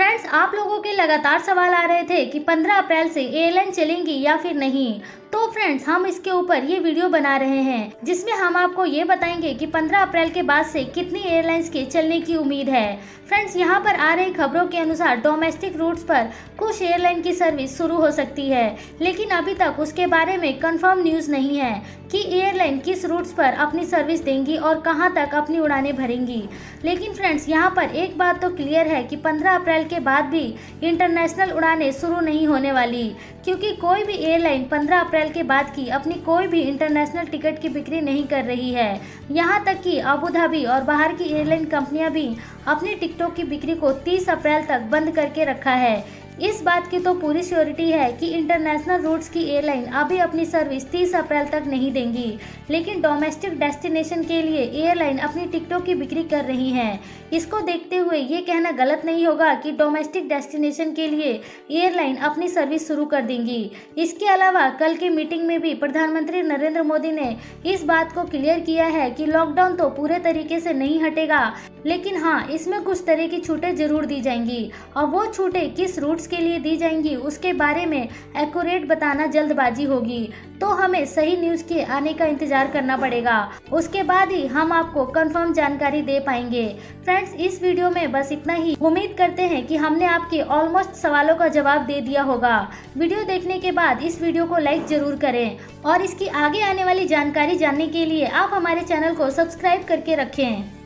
Friends, आप लोगों के लगातार सवाल आ रहे थे कि 15 अप्रैल से एयरलाइन चलेंगी या फिर नहीं। तो फ्रेंड्स, हम इसके ऊपर ये वीडियो बना रहे हैं, जिसमें हम आपको ये बताएँगे कि 15 अप्रैल के बाद से कितनी एयरलाइंस के चलने की उम्मीद है। फ्रेंड्स, यहाँ पर आ रही खबरों के अनुसार डोमेस्टिक रूट्स पर कुछ एयरलाइन की सर्विस शुरू हो सकती है, लेकिन अभी तक उसके बारे में कंफर्म न्यूज़ नहीं है कि एयरलाइन किस रूट्स पर अपनी सर्विस देंगी और कहाँ तक अपनी उड़ानें भरेंगी। लेकिन फ्रेंड्स, यहाँ पर एक बात तो क्लियर है कि 15 अप्रैल के बाद भी इंटरनेशनल उड़ानें शुरू नहीं होने वाली, क्योंकि कोई भी एयरलाइन 15 अप्रैल के बाद की अपनी कोई भी इंटरनेशनल टिकट की बिक्री नहीं कर रही है। यहाँ तक कि अबू धाबी और बाहर की एयरलाइन कंपनियाँ भी अपनी टिकटों की बिक्री को 30 अप्रैल तक बंद करके रखा है। इस बात की तो पूरी श्योरिटी है कि इंटरनेशनल रूट्स की एयरलाइन अभी अपनी सर्विस 30 अप्रैल तक नहीं देंगी। लेकिन डोमेस्टिक डेस्टिनेशन के लिए एयरलाइन अपनी टिकटों की बिक्री कर रही हैं। इसको देखते हुए ये कहना गलत नहीं होगा कि डोमेस्टिक डेस्टिनेशन के लिए एयरलाइन अपनी सर्विस शुरू कर देंगी। इसके अलावा कल की मीटिंग में भी प्रधानमंत्री नरेंद्र मोदी ने इस बात को क्लियर किया है कि लॉकडाउन तो पूरे तरीके से नहीं हटेगा। लेकिन हाँ इसमें कुछ तरह की छूटें ज़रूर दी जाएँगी। और वो छूटें किस रूट्स के लिए दी जाएँगी, उसके बारे में एक्यूरेट बताना जल्दबाजी होगी। तो हमें सही न्यूज़ के आने का इंतज़ार करना पड़ेगा। उसके बाद ही हम आपको कंफर्म जानकारी दे पाएँगे। फ्रेंड्स इस वीडियो में बस इतना ही। उम्मीद करते हैं कि हमने आपके ऑलमोस्ट सवालों का जवाब दे दिया होगा। वीडियो देखने के बाद इस वीडियो को लाइक ज़रूर करें। और इसकी आगे आने वाली जानकारी जानने के लिए आप हमारे चैनल को सब्सक्राइब करके रखें।